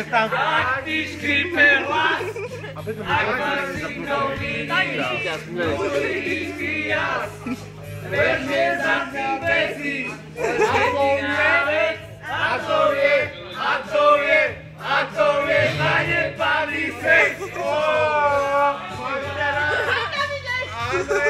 jest tam... Akti skripe las, akta signominis, purifias, vernes antipesis, agonales, azorie, azorie, azorie, daje parises. O! Widziałeś?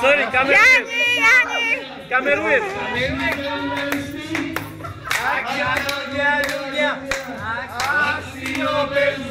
Sorry, Cameroon. Cameroon. Cameroun.